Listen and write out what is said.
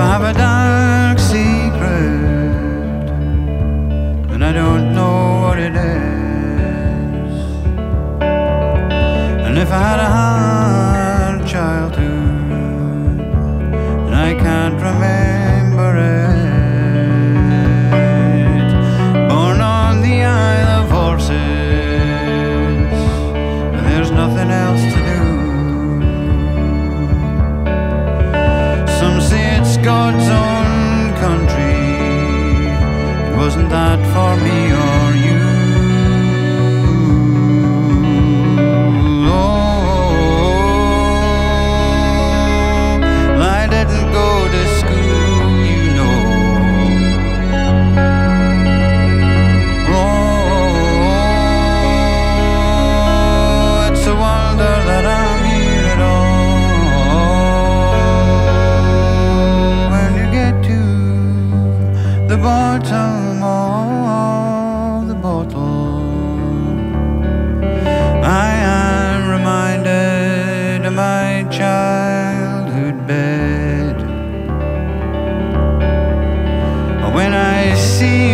I've a dark secret and I don't know what it is, and if I had a God's own country. It wasn't that for me. see